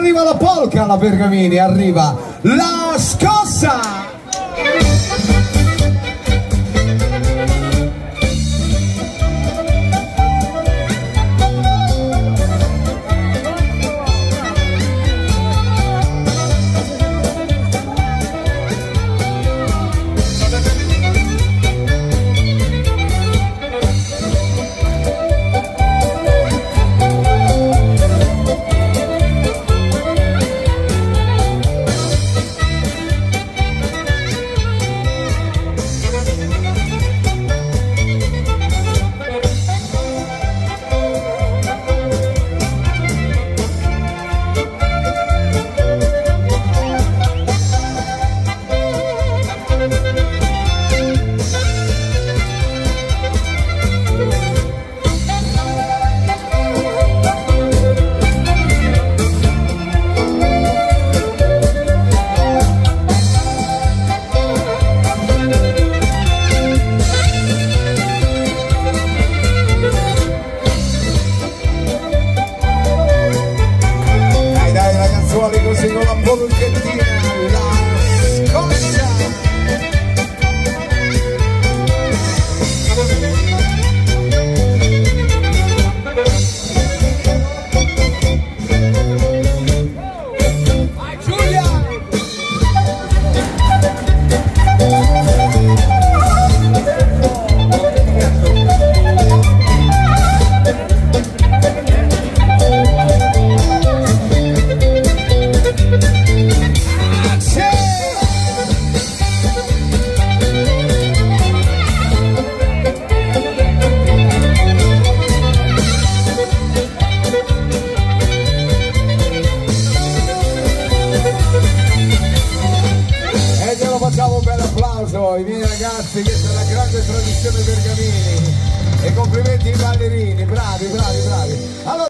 arriva la polka alla Bergamini, arriva la scossa! Applauso ai miei ragazzi, questa è la grande tradizione Bergamini. E complimenti ai ballerini, bravi, bravi, bravi. Allora,